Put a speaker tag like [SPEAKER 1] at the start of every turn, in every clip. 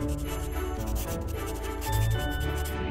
[SPEAKER 1] Thank you.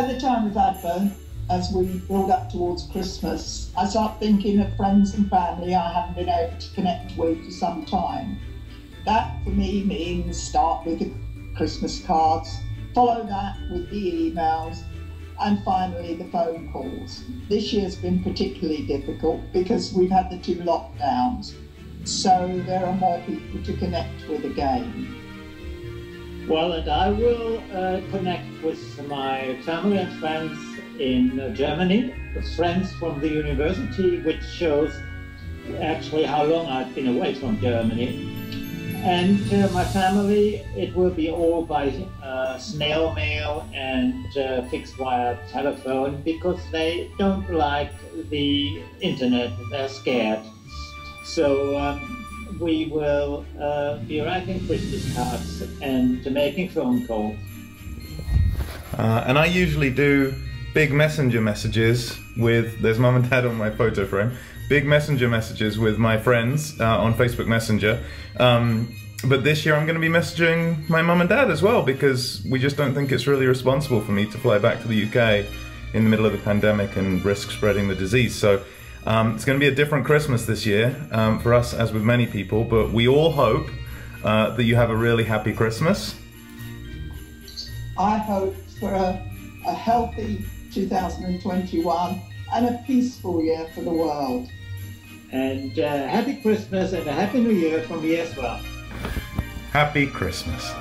[SPEAKER 1] At the time of Advent, as we build up towards Christmas, I start thinking of friends and family I haven't been able to connect with for some time. That for me means start with the Christmas cards, follow that with the emails, and finally the phone calls. This year's been particularly difficult because we've had the two lockdowns, so there are more people to connect with again.
[SPEAKER 2] Well, and I will uh, connect with my family and friends in uh, Germany, friends from the university, which shows actually how long I've been away from Germany. And uh, my family, it will be all by uh, snail mail and uh, fixed wire telephone because they don't like the internet. They're scared. So um, we will uh, be writing Christmas cards and making phone calls.
[SPEAKER 3] Uh, and I usually do big messenger messages with, there's mum and dad on my photo frame, big messenger messages with my friends uh, on Facebook Messenger. Um, but this year I'm going to be messaging my mum and dad as well because we just don't think it's really responsible for me to fly back to the UK in the middle of the pandemic and risk spreading the disease. So um, it's going to be a different Christmas this year um, for us, as with many people, but we all hope uh, that you have a really happy Christmas.
[SPEAKER 1] I hope for a, a healthy 2021 and a peaceful year for the world.
[SPEAKER 2] And uh, happy Christmas and a happy New Year from me as well.
[SPEAKER 3] Happy Christmas.